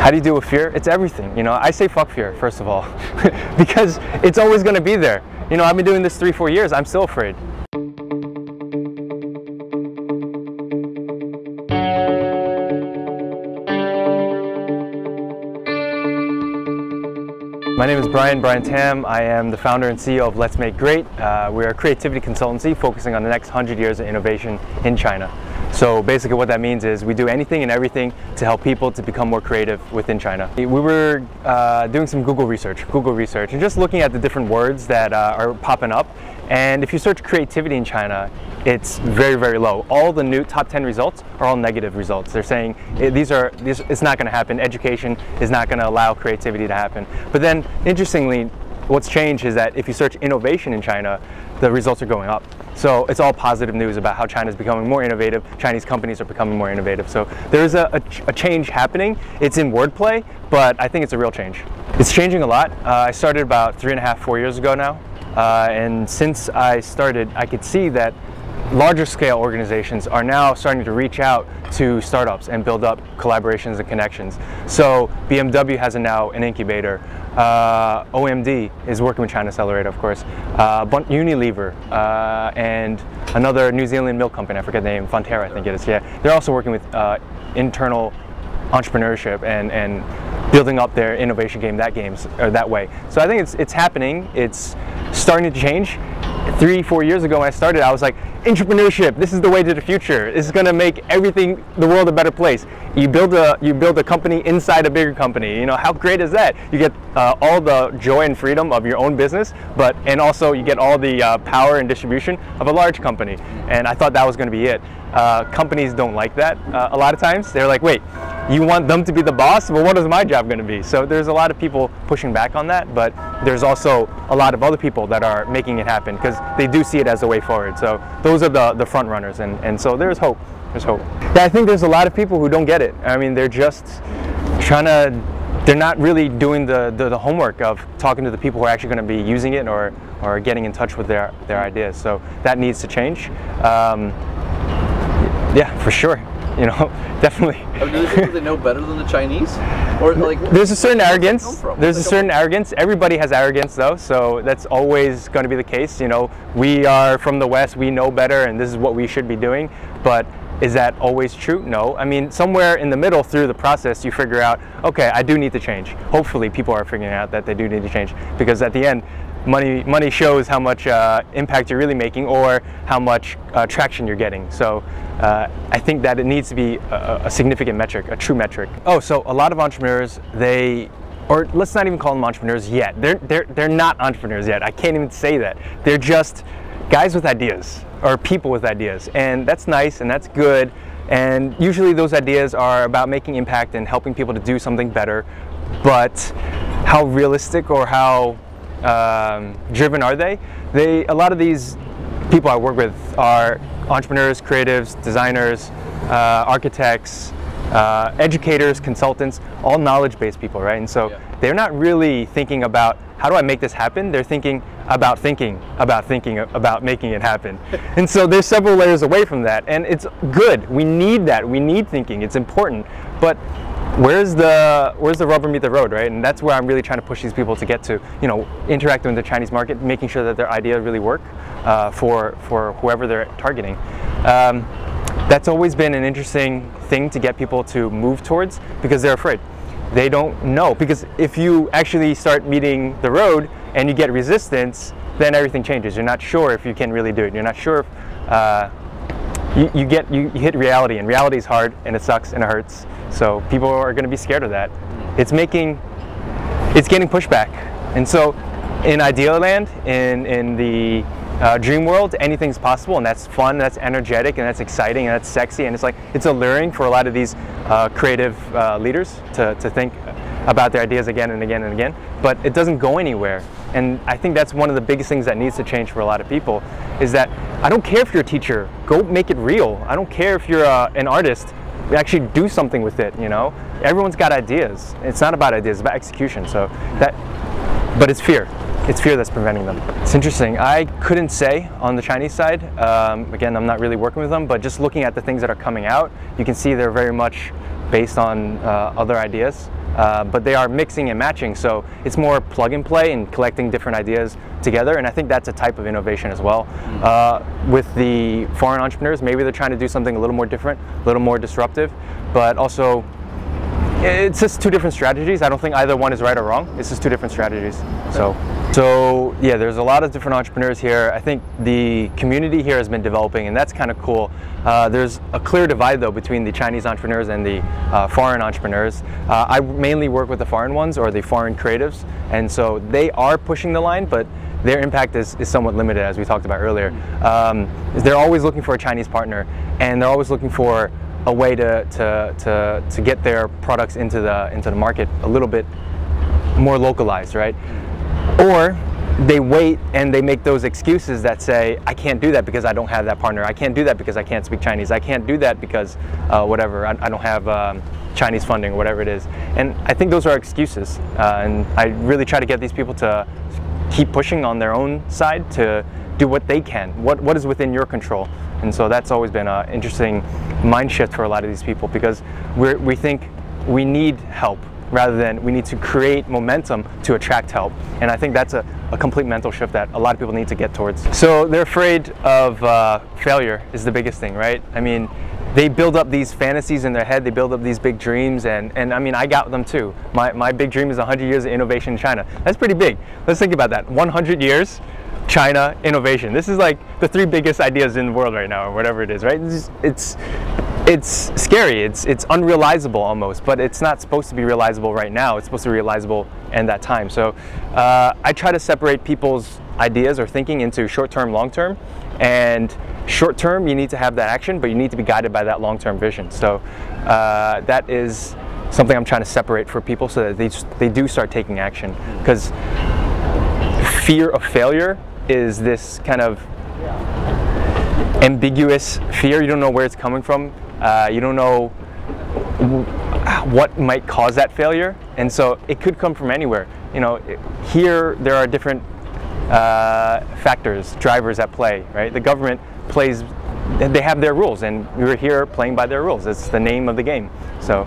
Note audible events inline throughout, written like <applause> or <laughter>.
How do you deal with fear? It's everything. You know, I say fuck fear, first of all, <laughs> because it's always going to be there. You know, I've been doing this three, four years. I'm still afraid. My name is Brian, Brian Tam. I am the founder and CEO of Let's Make Great. Uh, we're a creativity consultancy focusing on the next 100 years of innovation in China. So basically what that means is we do anything and everything to help people to become more creative within China. We were uh, doing some Google research, Google research, and just looking at the different words that uh, are popping up. And if you search creativity in China, it's very, very low. All the new top 10 results are all negative results. They're saying eh, these are, these, it's not gonna happen. Education is not gonna allow creativity to happen. But then, interestingly, what's changed is that if you search innovation in China, the results are going up. So it's all positive news about how China is becoming more innovative. Chinese companies are becoming more innovative. So there's a, a, a change happening. It's in wordplay, but I think it's a real change. It's changing a lot. Uh, I started about three and a half, four years ago now. Uh, and since I started, I could see that larger scale organizations are now starting to reach out to startups and build up collaborations and connections. So BMW has a now an incubator. Uh, OMD is working with China Accelerator, of course. Uh, Unilever uh, and another New Zealand milk company, I forget the name, Fonterra, I think it is. Yeah, they're also working with uh, internal entrepreneurship and and building up their innovation game that games or that way. So I think it's it's happening. It's starting to change three, four years ago when I started, I was like, entrepreneurship, this is the way to the future. This is gonna make everything, the world a better place. You build a, you build a company inside a bigger company. You know, how great is that? You get uh, all the joy and freedom of your own business, but, and also you get all the uh, power and distribution of a large company. And I thought that was gonna be it. Uh, companies don't like that uh, a lot of times. They're like, wait, you want them to be the boss? Well, what is my job going to be? So there's a lot of people pushing back on that, but there's also a lot of other people that are making it happen because they do see it as a way forward. So those are the, the front runners, and, and so there's hope. There's hope. Yeah, I think there's a lot of people who don't get it. I mean, they're just trying to, they're not really doing the, the, the homework of talking to the people who are actually going to be using it or, or getting in touch with their, their ideas. So that needs to change. Um, yeah, for sure. You know, <laughs> definitely. I mean, do they think they know better than the Chinese? Or like, <laughs> there's a certain arrogance. There's a certain arrogance. Everybody has arrogance, though, so that's always going to be the case. You know, we are from the West. We know better, and this is what we should be doing. But is that always true? No. I mean, somewhere in the middle through the process, you figure out, okay, I do need to change. Hopefully, people are figuring out that they do need to change because at the end, money money shows how much uh, impact you're really making or how much uh, traction you're getting. So uh, I think that it needs to be a, a, significant metric, a true metric. Oh, so a lot of entrepreneurs, they, or let's not even call them entrepreneurs yet. They're, they're, they're not entrepreneurs yet. I can't even say that. They're just guys with ideas or people with ideas. And that's nice and that's good. And usually those ideas are about making impact and helping people to do something better. But how realistic or how um, driven are they? They a lot of these people I work with are entrepreneurs, creatives, designers, uh, architects, uh, educators, consultants, all knowledge-based people, right? And so yeah. they're not really thinking about how do I make this happen? They're thinking about thinking, about thinking, about making it happen. <laughs> and so there's several layers away from that, and it's good. We need that. We need thinking. It's important. But where's the where's the rubber meet the road, right? And that's where I'm really trying to push these people to get to, you know, interacting with the Chinese market, making sure that their idea really work uh, for for whoever they're targeting. Um, that's always been an interesting thing to get people to move towards because they're afraid. They don't know because if you actually start meeting the road and you get resistance, then everything changes. You're not sure if you can really do it. You're not sure if uh, you, you, get you, you hit reality, and reality is hard, and it sucks, and it hurts. So people are going to be scared of that. It's making, it's getting pushback, and so in ideal land, in in the uh, dream world, anything's possible, and that's fun, and that's energetic, and that's exciting, and that's sexy, and it's like it's alluring for a lot of these uh, creative uh, leaders to, to think about their ideas again and again and again, but it doesn't go anywhere. And I think that's one of the biggest things that needs to change for a lot of people is that I don't care if you're a teacher, go make it real. I don't care if you're uh, an artist, actually do something with it, you know? Everyone's got ideas. It's not about ideas, it's about execution. So that, but it's fear. It's fear that's preventing them. It's interesting. I couldn't say on the Chinese side. Um, again, I'm not really working with them, but just looking at the things that are coming out, you can see they're very much based on uh, other ideas. Uh, but they are mixing and matching. So it's more plug and play and collecting different ideas together. And I think that's a type of innovation as well. Uh, with the foreign entrepreneurs, maybe they're trying to do something a little more different, a little more disruptive, but also it's just two different strategies. I don't think either one is right or wrong. It's just two different strategies. So, so yeah, there's a lot of different entrepreneurs here. I think the community here has been developing, and that's kind of cool. Uh, there's a clear divide though between the Chinese entrepreneurs and the uh, foreign entrepreneurs. Uh, I mainly work with the foreign ones or the foreign creatives, and so they are pushing the line, but their impact is, is somewhat limited, as we talked about earlier. Um, they're always looking for a Chinese partner, and they're always looking for a way to, to, to, to get their products into the, into the market a little bit more localized, right? Or they wait and they make those excuses that say, I can't do that because I don't have that partner. I can't do that because I can't speak Chinese. I can't do that because uh, whatever, I, I, don't have um, Chinese funding or whatever it is. And I think those are excuses. Uh, and I really try to get these people to keep pushing on their own side to do what they can. What, what is within your control? And so that's always been an interesting mind shift for a lot of these people because we we think we need help rather than we need to create momentum to attract help. And I think that's a, a complete mental shift that a lot of people need to get towards. So they're afraid of uh, failure is the biggest thing, right? I mean, they build up these fantasies in their head, they build up these big dreams, and, and I mean, I got them too. My, my big dream is 100 years of innovation in China. That's pretty big. Let's think about that. 100 years, China, innovation. This is like the three biggest ideas in the world right now, or whatever it is, right? It's, it's, it's scary, it's, it's unrealizable almost, but it's not supposed to be realizable right now. It's supposed to be realizable in that time. So uh, I try to separate people's ideas or thinking into short-term, long-term, and short-term, you need to have that action, but you need to be guided by that long-term vision. So uh, that is something I'm trying to separate for people so that they, they do start taking action. Because fear of failure is this kind of ambiguous fear. You don't know where it's coming from. Uh, you don't know what might cause that failure, and so it could come from anywhere. You know, here there are different uh, factors, drivers at play. Right, the government plays. They have their rules, and we're here playing by their rules. It's the name of the game. So.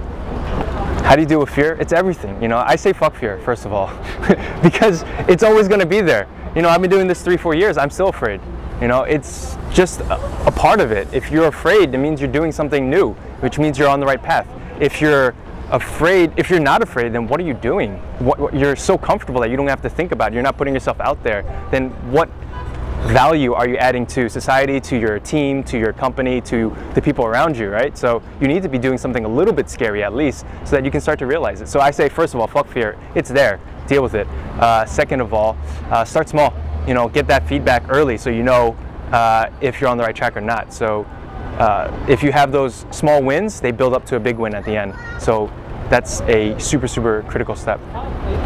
How do you deal with fear? It's everything. You know, I say fuck fear, first of all, <laughs> because it's always going to be there you know, I've been doing this three, four years. I'm still afraid. You know, it's just a, a, part of it. If you're afraid, it means you're doing something new, which means you're on the right path. If you're afraid, if you're not afraid, then what are you doing? What, what, you're so comfortable that you don't have to think about it. You're not putting yourself out there. Then what value are you adding to society, to your team, to your company, to the people around you, right? So you need to be doing something a little bit scary at least so that you can start to realize it. So I say, first of all, fuck fear. It's there deal with it. Uh, second of all, uh, start small. You know, get that feedback early so you know uh, if you're on the right track or not. So uh, if you have those small wins, they build up to a big win at the end. So that's a super, super critical step.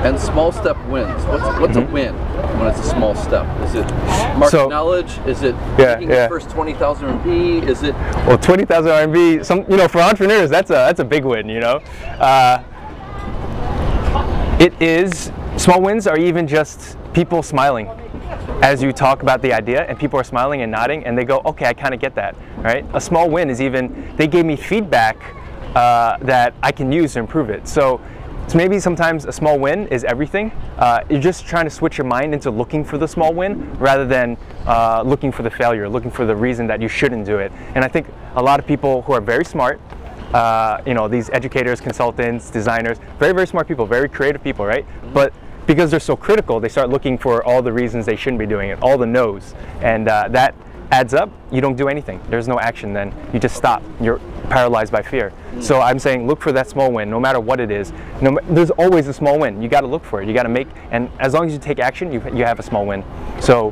And small step wins. What's, what's mm-hmm. a win when it's a small step? Is it market so, knowledge? Is it yeah, yeah. the first 20,000 RMB? Is it? Well, 20,000 RMB, some, you know, for entrepreneurs, that's a, that's a big win, you know? Uh, it is, small wins are even just people smiling as you talk about the idea and people are smiling and nodding and they go, okay, I kind of get that, right? A small win is even, they gave me feedback uh, that I can use to improve it. So, so maybe sometimes a small win is everything. Uh, you're just trying to switch your mind into looking for the small win rather than uh, looking for the failure, looking for the reason that you shouldn't do it. And I think a lot of people who are very smart uh, you know, these educators, consultants, designers, very, very smart people, very creative people, right? But because they're so critical, they start looking for all the reasons they shouldn't be doing it, all the no's. And uh, that adds up, you don't do anything. There's no action then. You just stop. You're paralyzed by fear. So I'm saying look for that small win, no matter what it is. No, there's always a small win. You got to look for it. You got to make, and as long as you take action, you, you have a small win. So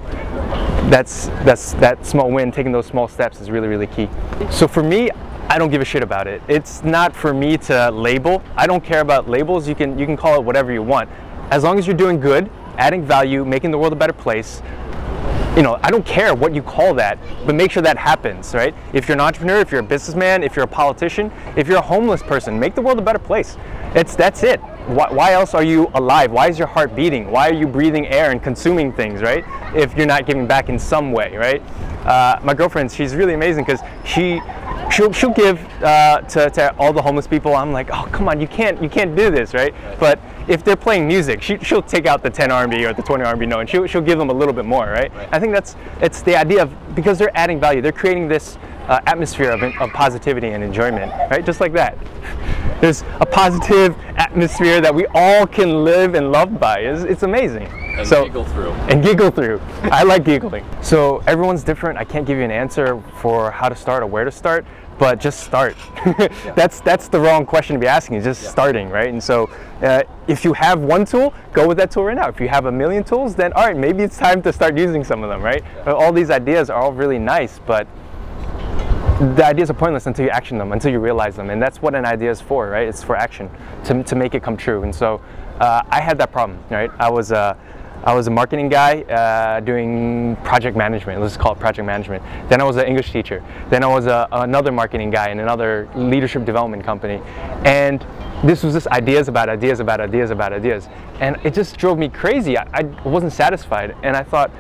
that's, that's, that small win, taking those small steps is really, really key. So for me, I don't give a shit about it. It's not for me to label. I don't care about labels. You can you can call it whatever you want. As long as you're doing good, adding value, making the world a better place, you know, I don't care what you call that, but make sure that happens, right? If you're an entrepreneur, if you're a businessman, if you're a politician, if you're a homeless person, make the world a better place. It's that's it. why, why, else are you alive? Why is your heart beating? Why are you breathing air and consuming things, right? If you're not giving back in some way, right? Uh, my girlfriend, she's really amazing because she she'll, she'll give uh, to, to all the homeless people. I'm like, oh come on, you can't you can't do this, right? But if they're playing music, she, she'll take out the 10 RMB or the 20 RMB note and she'll, she'll give them a little bit more, right? right? I think that's it's the idea of because they're adding value, they're creating this uh, atmosphere of, of positivity and enjoyment, right? Just like that. There's a positive atmosphere that we all can live and love by. It's, it's amazing. And so, giggle through. And giggle through. I like giggling. So everyone's different. I can't give you an answer for how to start or where to start, but just start. <laughs> yeah. That's that's the wrong question to be asking. Is just yeah. starting, right? And so uh, if you have one tool, go with that tool right now. If you have a million tools, then all right, maybe it's time to start using some of them, right? Yeah. All these ideas are all really nice, but the ideas are pointless until you action them, until you realize them. And that's what an idea is for, right? It's for action, to, to make it come true. And so uh, I had that problem, right? I was, uh, I was a marketing guy uh, doing project management. Let's call it project management. Then I was an English teacher. Then I was a, another marketing guy in another leadership development company. And this was just ideas about ideas about ideas about ideas. And it just drove me crazy. I, I wasn't satisfied. And I thought,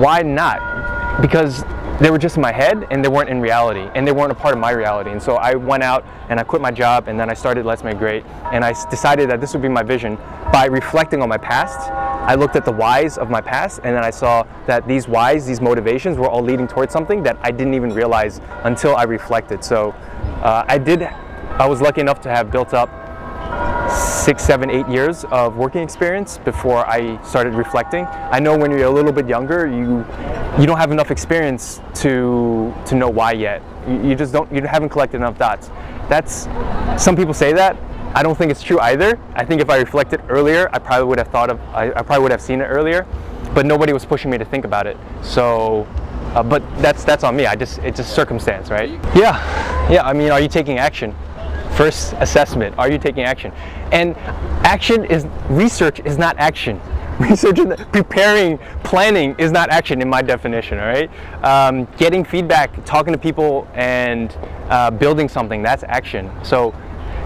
why not? Because they were just in my head and they weren't in reality and they weren't a part of my reality. And so I went out and I quit my job and then I started Let's Make Great and I decided that this would be my vision. By reflecting on my past, I looked at the whys of my past and then I saw that these whys, these motivations were all leading towards something that I didn't even realize until I reflected. So uh, I did, I was lucky enough to have built up six, seven, eight years of working experience before I started reflecting. I know when you're a little bit younger, you you don't have enough experience to to know why yet. You, you just don't you haven't collected enough dots. That's some people say that. I don't think it's true either. I think if I reflected earlier, I probably would have thought of I, I probably would have seen it earlier, but nobody was pushing me to think about it. So uh, but that's that's on me. I just it's just circumstance, right? Yeah, yeah. I mean, are you taking action? First assessment, are you taking action? And action is, research is not action. <laughs> Research, preparing, planning is not action in my definition, all right? Um, getting feedback, talking to people and uh, building something, that's action. So,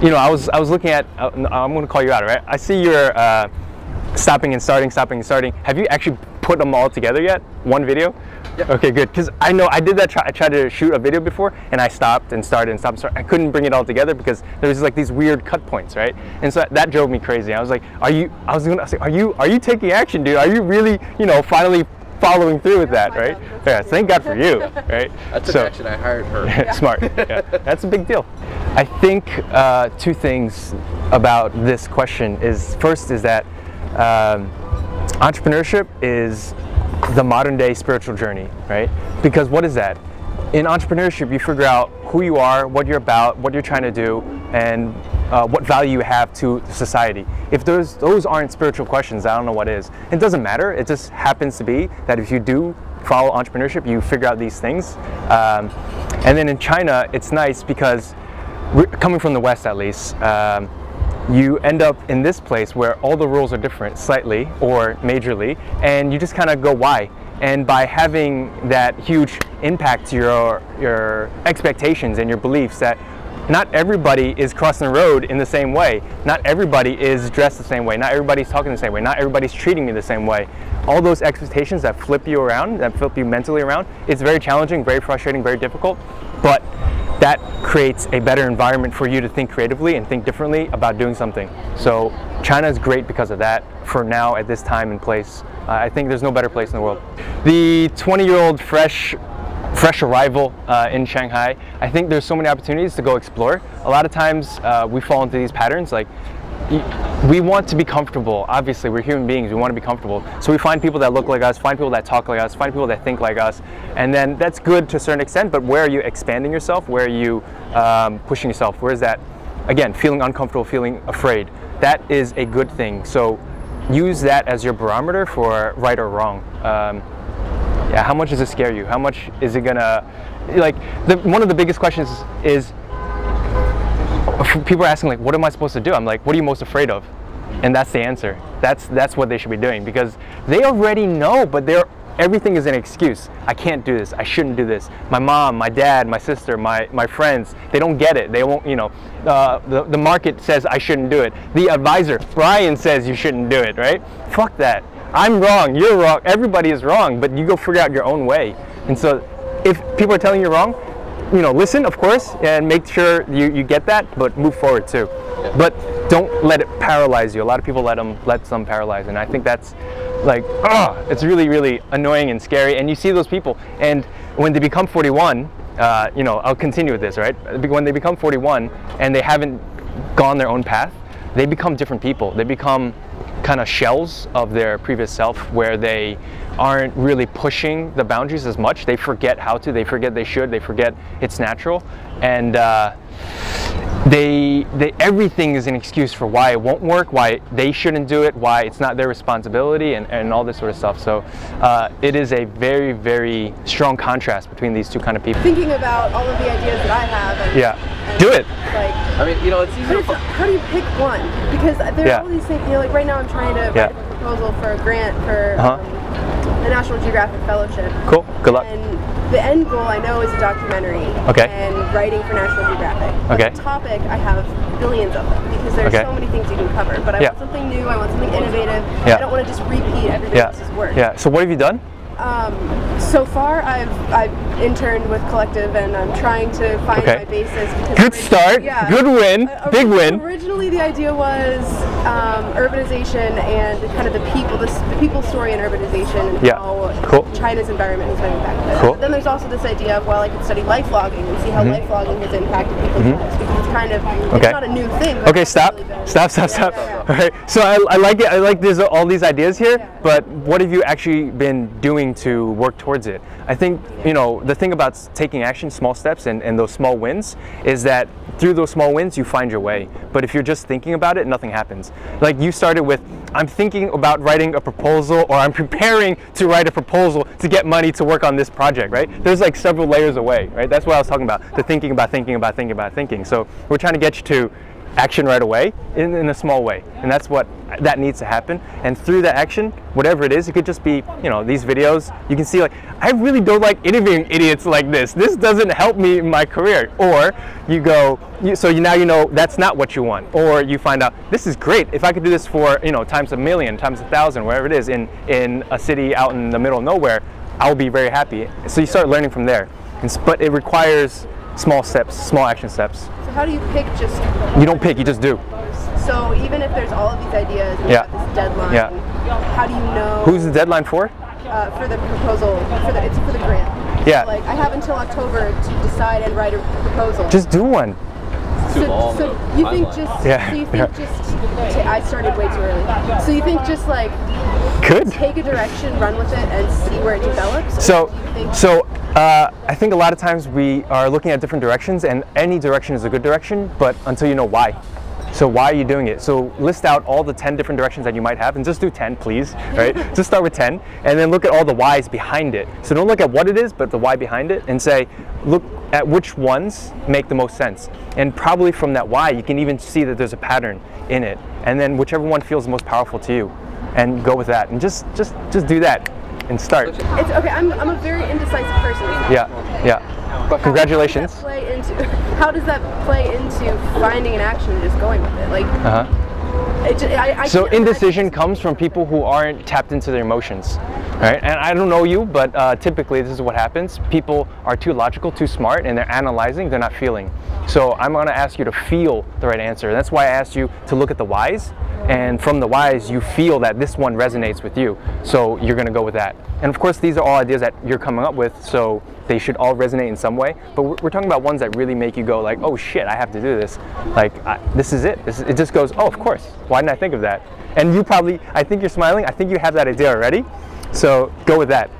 you know, I was, I was looking at, uh, I'm gonna call you out, right? I see your uh, stopping and starting, stopping and starting. Have you actually put them all together yet? One video? Yep. Okay, good. Because I know I did that. Try, I tried to shoot a video before, and I stopped and started and stopped. And started. I couldn't bring it all together because there was like these weird cut points, right? And so that drove me crazy. I was like, "Are you?" I was gonna say, "Are you? Are you taking action, dude? Are you really, you know, finally following through with that, right? Yeah, thank God for you, <laughs> right? That's so, action. I hired her. <laughs> smart. Yeah, <laughs> that's a big deal. I think uh, two things about this question is first is that um, entrepreneurship is the modern day spiritual journey, right? Because what is that? In entrepreneurship, you figure out who you are, what you're about, what you're trying to do, and uh, what value you have to society. If those those aren't spiritual questions, I don't know what is. It doesn't matter. It just happens to be that if you do follow entrepreneurship, you figure out these things. Um, and then in China, it's nice because coming from the West, at least. Um, you end up in this place where all the rules are different slightly or majorly and you just kind of go why and by having that huge impact to your your expectations and your beliefs that not everybody is crossing the road in the same way. Not everybody is dressed the same way. Not everybody's talking the same way. Not everybody's treating me the same way. All those expectations that flip you around, that flip you mentally around, it's very challenging, very frustrating, very difficult. But that creates a better environment for you to think creatively and think differently about doing something. So China is great because of that for now at this time and place. Uh, I think there's no better place in the world. The 20 year old fresh fresh arrival uh, in Shanghai, I think there's so many opportunities to go explore. A lot of times uh, we fall into these patterns like we want to be comfortable. Obviously, we're human beings. We want to be comfortable. So we find people that look like us, find people that talk like us, find people that think like us, and then that's good to a certain extent. But where are you expanding yourself? Where are you um, pushing yourself? Where is that? Again, feeling uncomfortable, feeling afraid. That is a good thing. So use that as your barometer for right or wrong. Um, yeah, how much does it scare you? How much is it gonna like? The, one of the biggest questions is people are asking like, what am I supposed to do? I'm like, what are you most afraid of? And that's the answer. That's that's what they should be doing because they already know, but they're everything is an excuse. I can't do this. I shouldn't do this. My mom, my dad, my sister, my, my friends, they don't get it. They won't, you know, uh, the, the market says I shouldn't do it. The advisor, Brian says you shouldn't do it, right? Fuck that. I'm wrong, you're wrong, everybody is wrong, but you go figure out your own way. And so if people are telling you wrong, you know, listen, of course, and make sure you, you get that, but move forward too. But don't let it paralyze you. A lot of people let them let some paralyze, and I think that's like, ah, it's really, really annoying and scary. And you see those people, and when they become 41, uh, you know, I'll continue with this, right? When they become 41 and they haven't gone their own path, they become different people. They become kind of shells of their previous self where they aren't really pushing the boundaries as much. They forget how to, they forget they should, they forget it's natural. And uh, they, they, everything is an excuse for why it won't work, why they shouldn't do it, why it's not their responsibility, and, and all this sort of stuff. So uh, it is a very, very strong contrast between these two kind of people. Thinking about all of the ideas that I have. And, yeah, and do it. Like, I mean, you know, it's easy. How, how do you pick one? Because there's yeah. all these things. You know, like right now, I'm trying to yeah. write a proposal for a grant for uh -huh. um, the National Geographic Fellowship. Cool. Good luck. And the end goal I know is a documentary. Okay. And writing for National Geographic. Okay. The topic I have billions of them because there's okay. so many things you can cover. But I yeah. want something new. I want something innovative. Yeah. I don't want to just repeat everybody yeah. else's work. Yeah. So what have you done? Um, so far, I've I've interned with Collective, and I'm trying to find okay. my basis. Good start. Yeah, Good win. Uh, Big win. Originally, the idea was um, urbanization and kind of the people, the, the people story in urbanization, and yeah. how cool. China's environment has been impacted. Cool. Then there's also this idea of well, I could study life logging and see how mm -hmm. life logging has impacted people's mm -hmm. lives because it's kind of okay. it's not a new thing. Okay, stop. Really stop. Stop. Stop. Yeah, yeah, <laughs> All right. So I, I like it. I like there's all these ideas here, but what have you actually been doing to work towards it? I think you know the thing about taking action, small steps, and, and those small wins is that through those small wins you find your way. But if you're just thinking about it, nothing happens. Like you started with, I'm thinking about writing a proposal or I'm <laughs> preparing to write a proposal to get money to work on this project, right? There's like several layers away, right? That's what I was talking about, the thinking about thinking about thinking about thinking. So we're trying to get you to action right away in, in a small way. And that's what that needs to happen. And through that action, whatever it is, it could just be, you know, these videos, you can see like, I really don't like interviewing idiots like this. This doesn't help me in my career. Or you go, you, so you, now you know that's not what you want. Or you find out, this is great. If I could do this for, you know, times a million, times a thousand, wherever it is in, in a city out in the middle of nowhere, I'll be very happy. So you start learning from there. And, but it requires small steps, small action steps. So how do you pick just? You don't pick, you just do. So even if there's all of these ideas and yeah. this deadline, yeah. how do you know? Who's the deadline for? Uh, for the proposal, for the, it's for the grant. Yeah. So like I have until October to decide and write a proposal. Just do one. So, so you think just? Yeah. So you think yeah. just? I started way too early. So you think just like? Could. Take a direction, run with it, and see where it develops. So, so uh, I think a lot of times we are looking at different directions, and any direction is a good direction, but until you know why. So why are you doing it? So list out all the 10 different directions that you might have and just do 10 please, <laughs> right? just start with 10 and then look at all the whys behind it. So don't look at what it is, but the why behind it and say, look at which ones make the most sense. And probably from that why, you can even see that there's a pattern in it. And then whichever one feels most powerful to you and go with that and just, just, just do that and start. It's okay, I'm, I'm a very indecisive person. Yeah, yeah. Congratulations. How does, into, <laughs> how does that play into finding an action and just going with it? Like, uh -huh. It, I, I so indecision comes from people who aren't tapped into their emotions, right? And I don't know you, but uh, typically this is what happens. People are too logical, too smart, and they're analyzing, they're not feeling. So I'm gonna ask you to feel the right answer. That's why I asked you to look at the whys, and from the whys, you feel that this one resonates with you. So you're gonna go with that. And of course, these are all ideas that you're coming up with, so they should all resonate in some way. But we're, talking about ones that really make you go like, oh shit, I have to do this. Like, I, this is it. This, it just goes, oh, of course. Why didn't I think of that? And you probably, I think you're smiling. I think you have that idea already. So go with that.